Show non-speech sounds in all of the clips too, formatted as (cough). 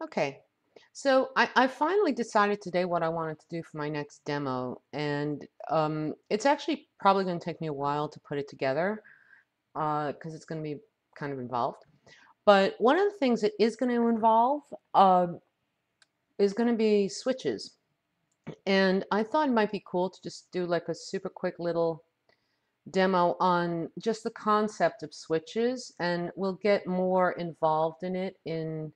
Okay, so I, I finally decided today what I wanted to do for my next demo, and um, it's actually probably going to take me a while to put it together because it's going to be kind of involved. But one of the things it is going to involve uh, is going to be switches. And I thought it might be cool to just do like a super quick little demo on just the concept of switches, and we'll get more involved in it in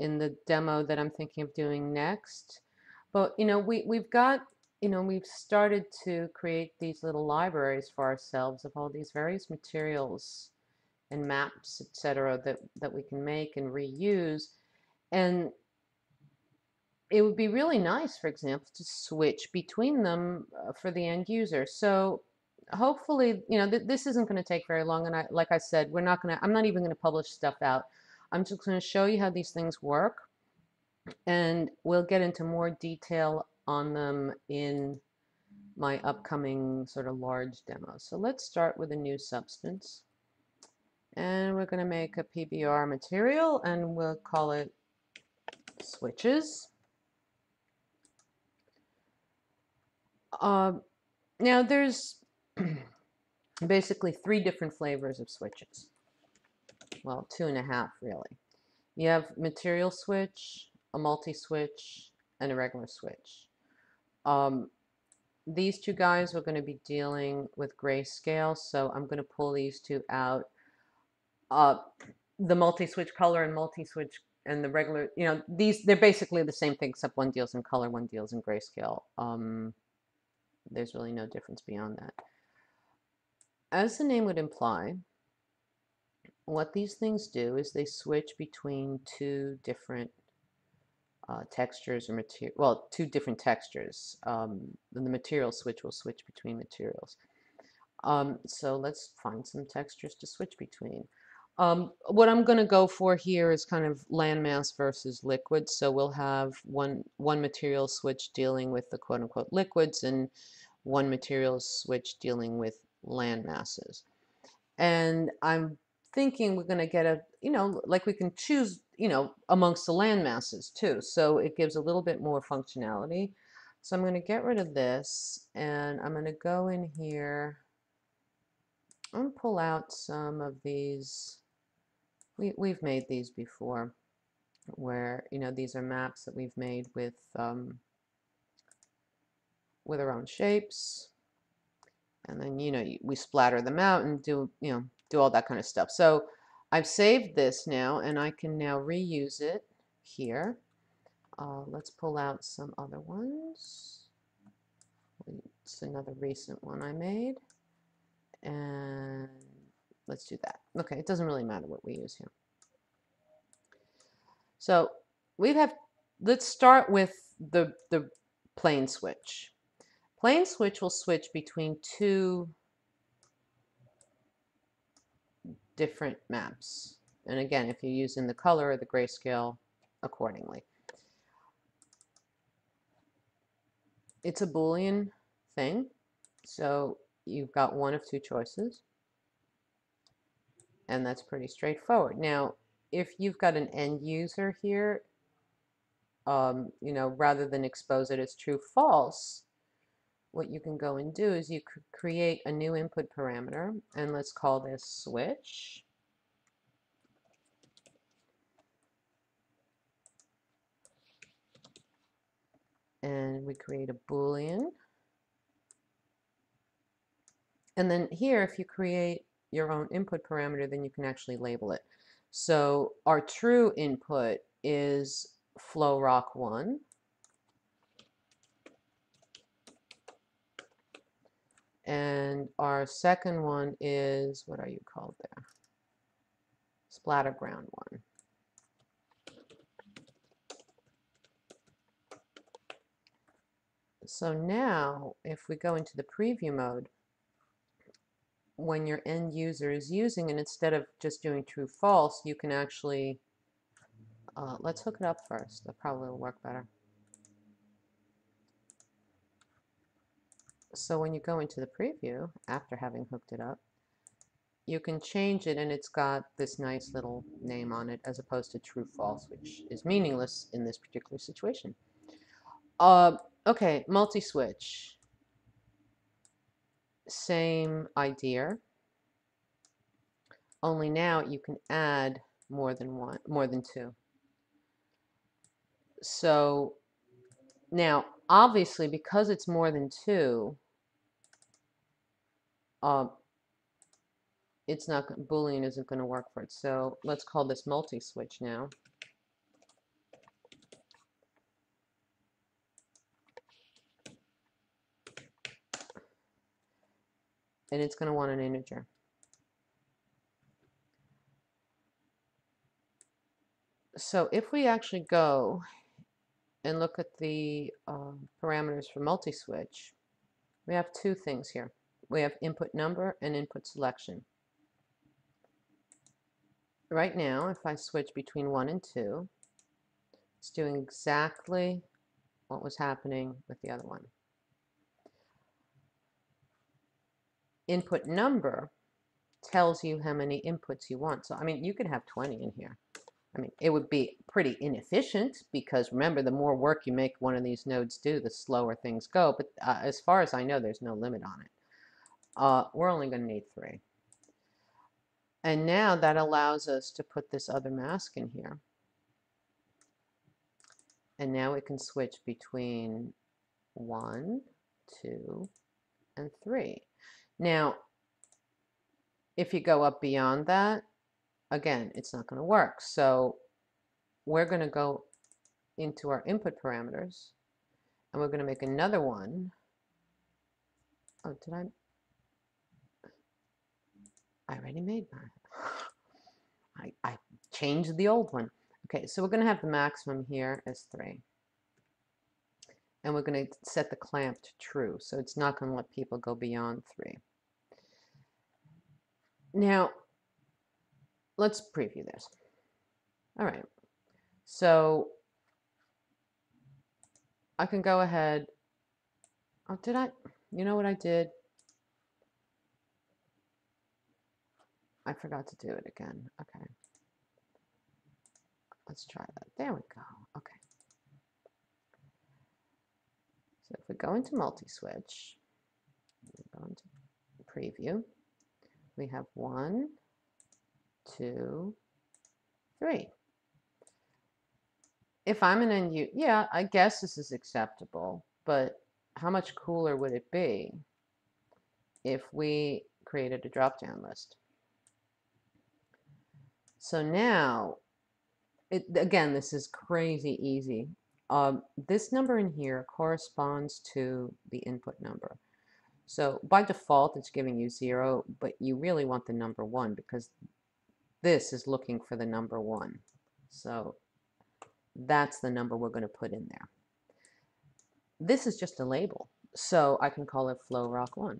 in the demo that I'm thinking of doing next. But you know, we we've got you know we've started to create these little libraries for ourselves of all these various materials and maps, etc. that that we can make and reuse, and it would be really nice, for example, to switch between them uh, for the end user. So hopefully, you know, th this isn't going to take very long. And I, like I said, we're not going to, I'm not even going to publish stuff out. I'm just going to show you how these things work. And we'll get into more detail on them in my upcoming sort of large demo. So let's start with a new substance. And we're going to make a PBR material and we'll call it switches. Uh, now there's (clears throat) basically three different flavors of switches. Well, two and a half really. You have material switch, a multi-switch, and a regular switch. Um, these two guys are going to be dealing with grayscale, so I'm going to pull these two out. Uh, the multi-switch color and multi-switch and the regular, you know, these, they're basically the same thing, except one deals in color, one deals in grayscale. Um, there's really no difference beyond that. As the name would imply, what these things do is they switch between two different uh, textures or material, well, two different textures. Um, the material switch will switch between materials. Um, so let's find some textures to switch between. Um, what I'm going to go for here is kind of landmass versus liquids. So we'll have one one material switch dealing with the quote-unquote liquids and one material switch dealing with land masses. And I'm thinking we're going to get a, you know, like we can choose, you know, amongst the land masses too. So it gives a little bit more functionality. So I'm going to get rid of this and I'm going to go in here and pull out some of these. We, we've made these before where, you know, these are maps that we've made with um, with our own shapes. And then, you know, we splatter them out and do, you know, do all that kind of stuff. So I've saved this now and I can now reuse it here. Uh, let's pull out some other ones. It's another recent one I made. And let's do that. Okay, it doesn't really matter what we use here. So we have, let's start with the, the plain switch. Plain switch will switch between two different maps. And again, if you're using the color or the grayscale accordingly. It's a Boolean thing, so you've got one of two choices. And that's pretty straightforward. Now, if you've got an end user here, um, you know, rather than expose it as true false, what you can go and do is you could create a new input parameter and let's call this switch. And we create a boolean. And then here if you create your own input parameter then you can actually label it. So our true input is flow rock 1 And our second one is, what are you called there? Splatter ground one. So now, if we go into the preview mode, when your end user is using, and instead of just doing true false, you can actually, uh, let's hook it up first. That probably will work better. So when you go into the preview, after having hooked it up, you can change it and it's got this nice little name on it as opposed to true false, which is meaningless in this particular situation. Uh, okay, multi-switch. Same idea. Only now you can add more than one, more than two. So now, obviously, because it's more than two, uh, it's not Boolean isn't going to work for it. So let's call this multi-switch now. And it's going to want an integer. So if we actually go and look at the uh, parameters for multi-switch, we have two things here. We have input number and input selection. Right now, if I switch between 1 and 2, it's doing exactly what was happening with the other one. Input number tells you how many inputs you want. So, I mean, you could have 20 in here. I mean, it would be pretty inefficient because remember, the more work you make one of these nodes do, the slower things go. But uh, as far as I know, there's no limit on it. Uh, we're only going to need three. And now that allows us to put this other mask in here. And now we can switch between one, two, and three. Now, if you go up beyond that, again, it's not going to work. So we're going to go into our input parameters and we're going to make another one. Oh, did I? I already made mine. (sighs) I, I changed the old one. Okay, so we're going to have the maximum here as 3. And we're going to set the clamp to true, so it's not going to let people go beyond 3. Now, let's preview this. All right. So I can go ahead. Oh, did I? You know what I did? I forgot to do it again. Okay. Let's try that. There we go. Okay. So if we go into multi-switch, go into preview, we have one, two, three. If I'm an end yeah, I guess this is acceptable, but how much cooler would it be if we created a drop-down list? So now, it, again, this is crazy easy. Um, this number in here corresponds to the input number. So by default, it's giving you zero, but you really want the number one because this is looking for the number one. So that's the number we're going to put in there. This is just a label. So I can call it flow rock one.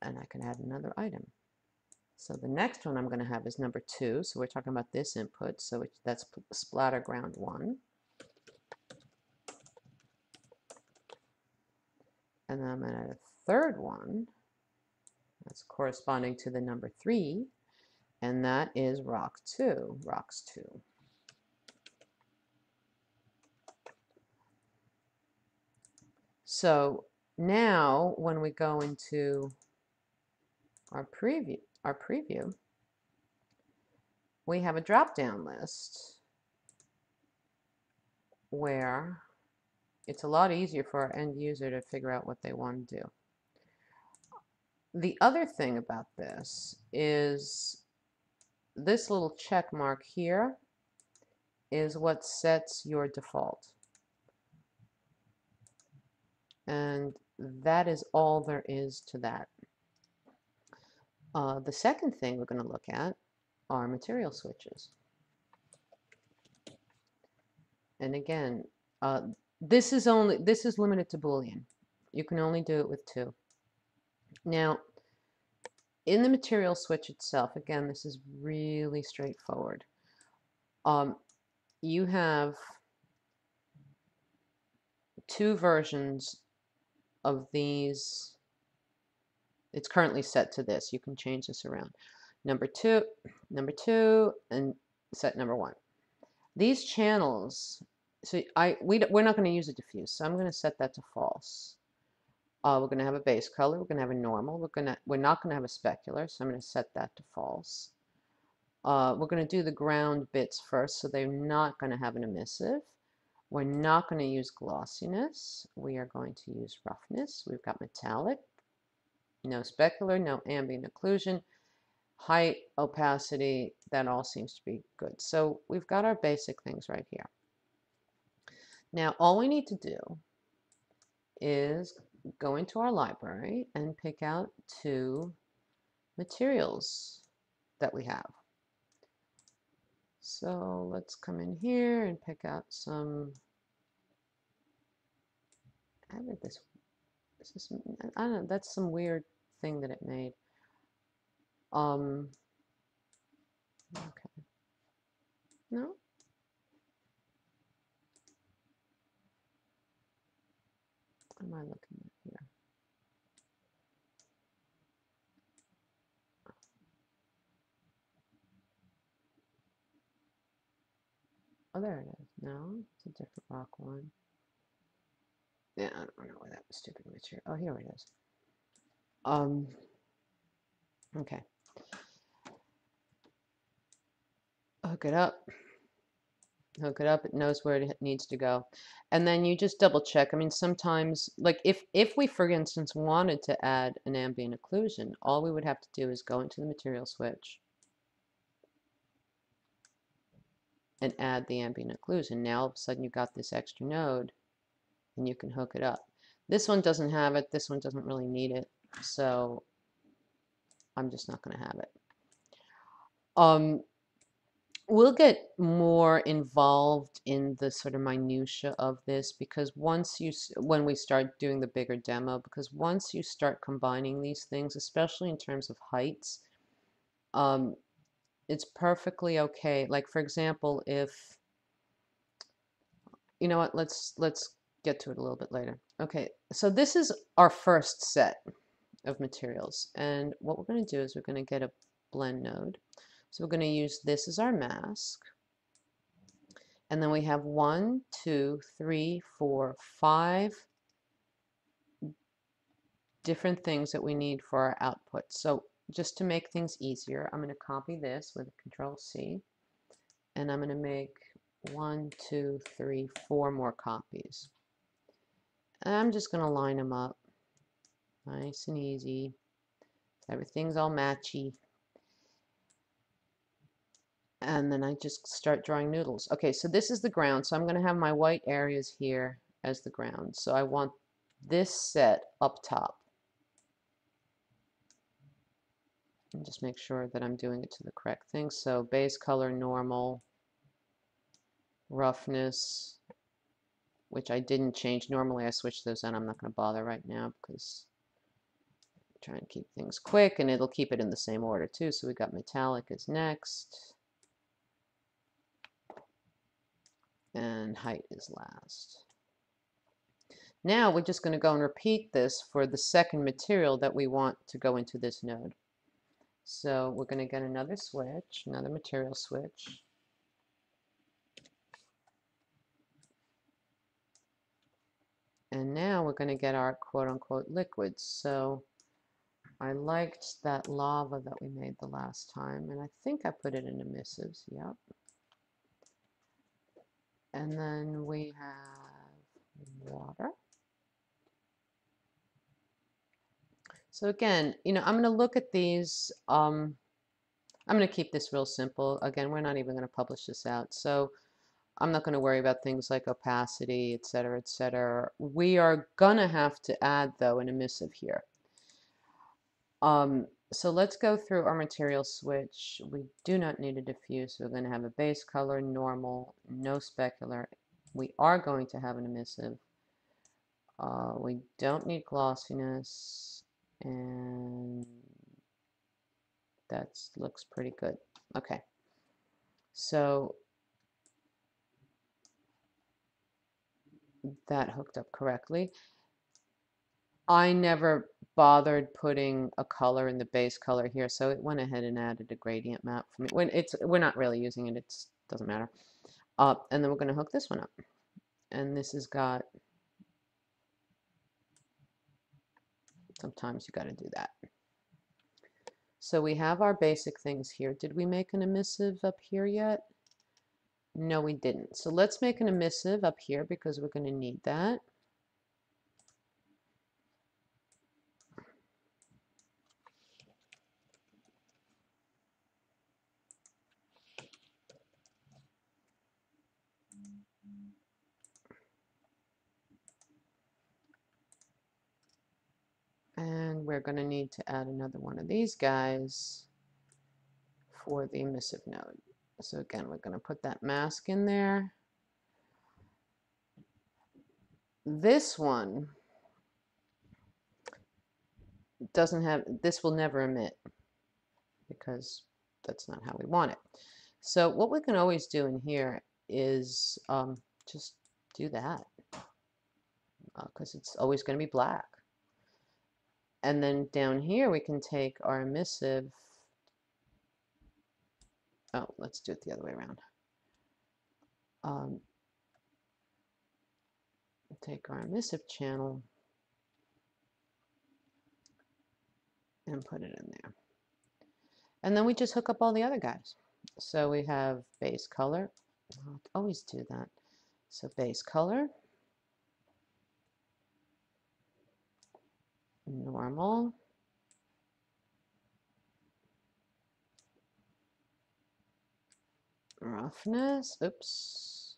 And I can add another item. So the next one I'm going to have is number two. So we're talking about this input. So it, that's splatter ground one. And then I'm going to add a third one. That's corresponding to the number 3, and that is rock 2, rocks 2. So now when we go into our preview, our preview, we have a drop-down list where it's a lot easier for our end user to figure out what they want to do. The other thing about this is this little check mark here is what sets your default. And that is all there is to that. Uh, the second thing we're going to look at are material switches. And again, uh, this is only this is limited to Boolean. You can only do it with two. Now, in the material switch itself, again, this is really straightforward. Um, you have two versions of these, it's currently set to this. You can change this around. Number two, number two, and set number one. These channels, so I we we're not going to use a diffuse, so I'm going to set that to false. Uh, we're going to have a base color. We're going to have a normal. We're going to we're not going to have a specular, so I'm going to set that to false. Uh, we're going to do the ground bits first, so they're not going to have an emissive. We're not going to use glossiness. We are going to use roughness. We've got metallic, no specular, no ambient occlusion, height, opacity, that all seems to be good. So we've got our basic things right here. Now all we need to do is go into our library and pick out two materials that we have. So let's come in here and pick out some. How did this? This is I don't know. That's some weird thing that it made. Um. Okay. No. What am I looking at here? Oh, there it is. No, it's a different rock one. Yeah, I don't know where that was stupid material. Oh, here it is. Um. Okay. Hook it up. Hook it up. It knows where it needs to go, and then you just double check. I mean, sometimes, like if if we, for instance, wanted to add an ambient occlusion, all we would have to do is go into the material switch and add the ambient occlusion. Now all of a sudden you've got this extra node and you can hook it up. This one doesn't have it. This one doesn't really need it. So I'm just not going to have it. Um, we'll get more involved in the sort of minutia of this because once you when we start doing the bigger demo because once you start combining these things especially in terms of heights um, it's perfectly okay. Like for example, if you know what, let's let's get to it a little bit later. Okay, so this is our first set of materials, and what we're going to do is we're going to get a blend node. So we're going to use this as our mask. And then we have one, two, three, four, five different things that we need for our output. So just to make things easier, I'm going to copy this with Control C, and I'm going to make one, two, three, four more copies. And I'm just going to line them up nice and easy. Everything's all matchy. And then I just start drawing noodles. Okay, so this is the ground. So I'm going to have my white areas here as the ground. So I want this set up top. And just make sure that I'm doing it to the correct thing. So base color normal, roughness, which I didn't change. Normally I switch those on. I'm not going to bother right now because I'm trying to keep things quick and it'll keep it in the same order too. So we got metallic is next. And height is last. Now we're just going to go and repeat this for the second material that we want to go into this node. So we're going to get another switch, another material switch. And now we're going to get our quote-unquote liquids. So I liked that lava that we made the last time, and I think I put it in emissives, yep. And then we have water. So again, you know, I'm going to look at these. Um, I'm going to keep this real simple. Again, we're not even going to publish this out. So I'm not going to worry about things like opacity, et cetera, et cetera. We are going to have to add, though, an emissive here. Um, so let's go through our material switch. We do not need a diffuse. We're going to have a base color, normal, no specular. We are going to have an emissive. Uh, we don't need glossiness and that looks pretty good. Okay, so that hooked up correctly. I never bothered putting a color in the base color here, so it went ahead and added a gradient map for me. When it's we're not really using it, it doesn't matter. Uh, and then we're going to hook this one up. And this has got, sometimes you got to do that. So we have our basic things here. Did we make an emissive up here yet? No, we didn't. So let's make an emissive up here because we're going to need that. And we're going to need to add another one of these guys for the emissive node. So again, we're going to put that mask in there. This one doesn't have, this will never emit because that's not how we want it. So what we can always do in here is um, just do that because uh, it's always going to be black. And then down here we can take our emissive. Oh, let's do it the other way around. Um, take our emissive channel and put it in there. And then we just hook up all the other guys. So we have base color. I'll always do that. So base color. Normal. Roughness, oops.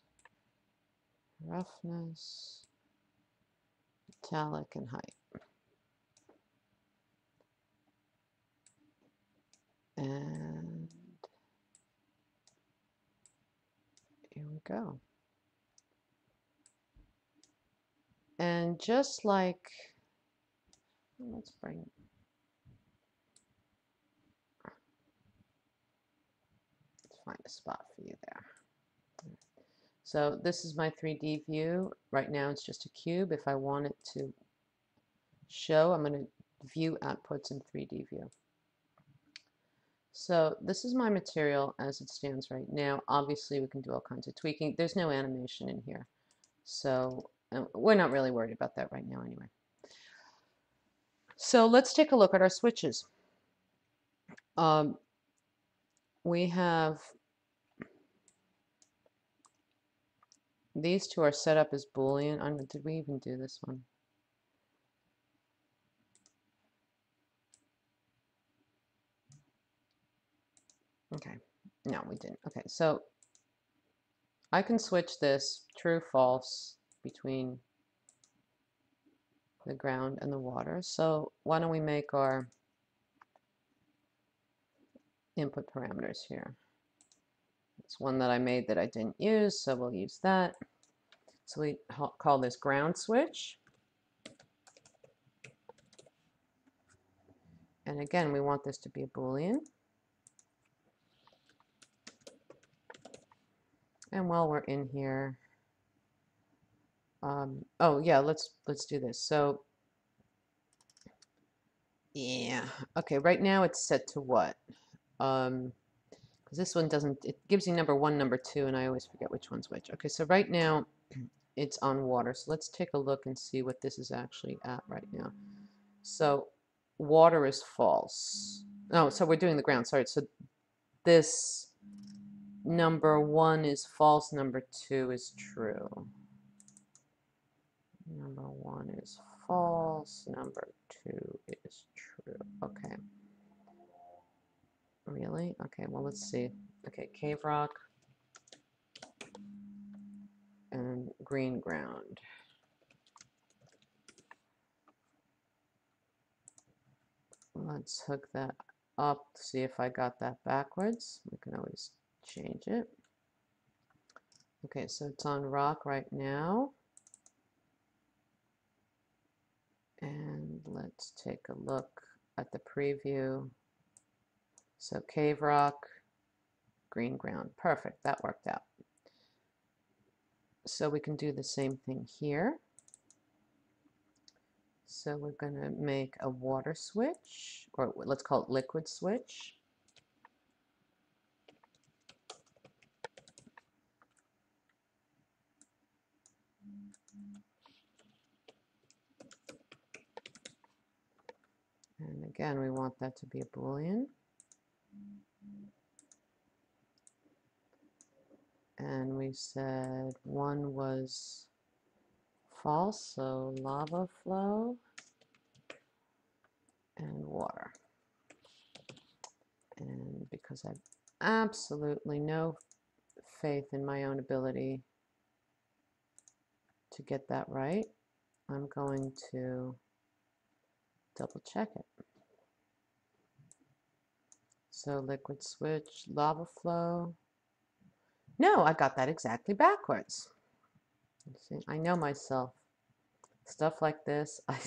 Roughness, metallic, and height. And here we go. And just like Let's bring let's find a spot for you there. So this is my 3D view. Right now it's just a cube. If I want it to show, I'm going to view outputs in 3D view. So this is my material as it stands right now. Obviously we can do all kinds of tweaking. There's no animation in here. So uh, we're not really worried about that right now anyway. So let's take a look at our switches. Um, we have these two are set up as Boolean. I know, did we even do this one? Okay, no, we didn't. Okay, so I can switch this true, false between the ground and the water. So why don't we make our input parameters here. It's one that I made that I didn't use, so we'll use that. So we call this ground switch. And again, we want this to be a Boolean. And while we're in here, um, oh yeah, let's let's do this. So yeah, okay. Right now it's set to what? Um, because this one doesn't. It gives you number one, number two, and I always forget which one's which. Okay, so right now (clears throat) it's on water. So let's take a look and see what this is actually at right now. So water is false. Oh, so we're doing the ground. Sorry. So this number one is false. Number two is true. One is false. Number two is true. Okay. Really? Okay, well, let's see. Okay, cave rock and green ground. Let's hook that up, see if I got that backwards. We can always change it. Okay, so it's on rock right now. And let's take a look at the preview. So cave rock, green ground. Perfect, that worked out. So we can do the same thing here. So we're going to make a water switch, or let's call it liquid switch. And again, we want that to be a Boolean. And we said one was false, so lava flow and water. And because I have absolutely no faith in my own ability to get that right, I'm going to double check it. So liquid switch, lava flow. No, I got that exactly backwards. See, I know myself. Stuff like this, (laughs) I,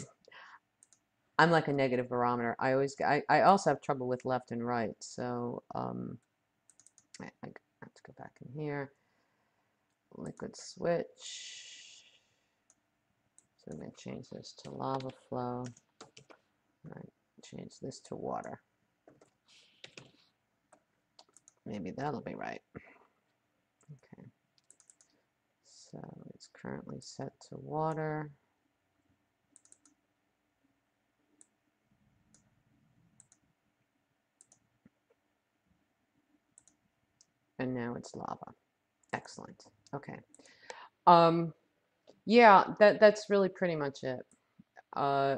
I'm like a negative barometer. I always, I, I also have trouble with left and right. So um, I, I have to go back in here. Liquid switch. So I'm going to change this to lava flow. Right, change this to water. Maybe that'll be right. Okay. So it's currently set to water. And now it's lava. Excellent. Okay. Um, yeah, that that's really pretty much it. Uh,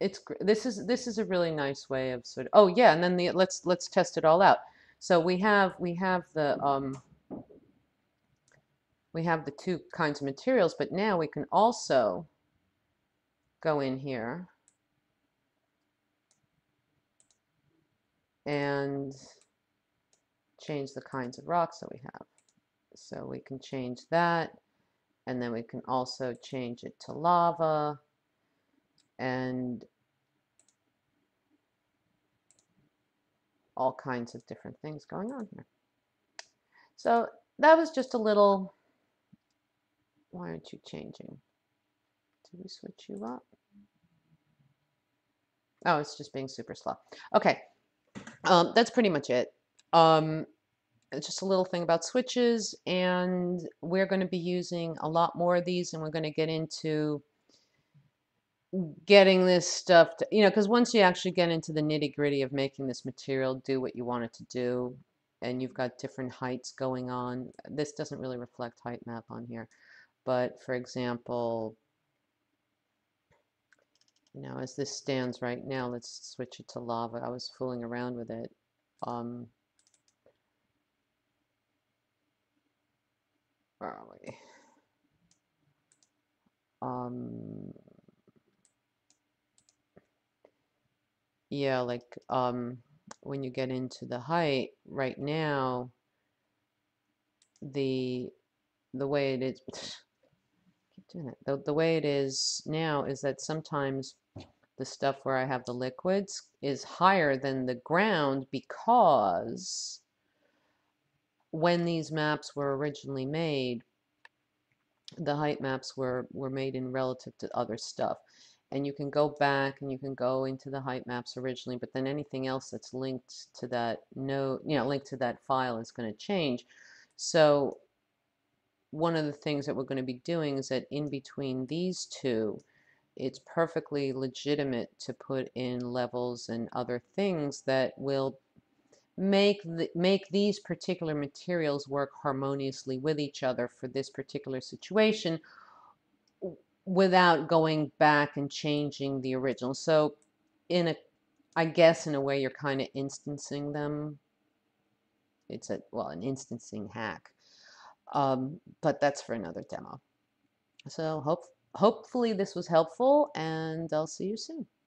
it's this is this is a really nice way of sort of oh yeah and then the let's let's test it all out. So we have we have the um we have the two kinds of materials but now we can also go in here and change the kinds of rocks that we have. So we can change that and then we can also change it to lava and all kinds of different things going on here. So that was just a little, why aren't you changing? Did we switch you up? Oh, it's just being super slow. Okay, um, that's pretty much it. Um, just a little thing about switches, and we're going to be using a lot more of these, and we're going to get into getting this stuff to, you know, because once you actually get into the nitty gritty of making this material do what you want it to do, and you've got different heights going on, this doesn't really reflect height map on here. But for example, you know, as this stands right now, let's switch it to lava. I was fooling around with it. Um, where are we? Um, Yeah, like um when you get into the height right now, the the way it is (sighs) keep doing it. The, the way it is now is that sometimes the stuff where I have the liquids is higher than the ground because when these maps were originally made, the height maps were, were made in relative to other stuff and you can go back and you can go into the height maps originally, but then anything else that's linked to that node, you know, linked to that file is going to change. So one of the things that we're going to be doing is that in between these two, it's perfectly legitimate to put in levels and other things that will make the, make these particular materials work harmoniously with each other for this particular situation without going back and changing the original. So in a, I guess in a way you're kind of instancing them. It's a, well, an instancing hack. Um, but that's for another demo. So hope, hopefully this was helpful and I'll see you soon.